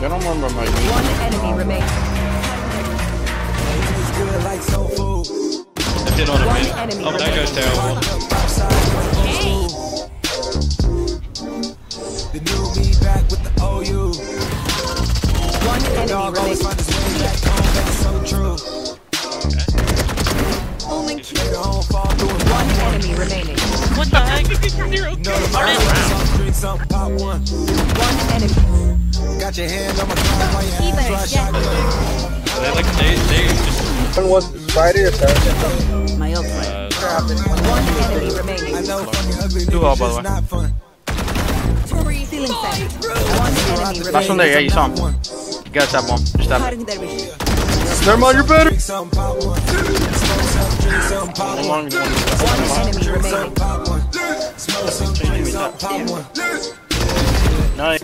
I don't remember my name. One enemy remains. I did on a One man. enemy Oh, that goes terrible. Hey. One enemy remains. One enemy remaining. What the heck? Zero. No, the. One enemy Got your hand on my gun while your hands fly shotgun. They like they they just One was Friday or Saturday? My ult. uh, One enemy I remaining. know fucking ugly Two all, niggas by the way. not fun. Feeling sad. One enemy Last one there, yeah, you saw him. You gotta stab one. Just stab him. Never mind, you're better. Drink one. Smoke some, drink some pop One one. long, one. One enemy remaining. Pop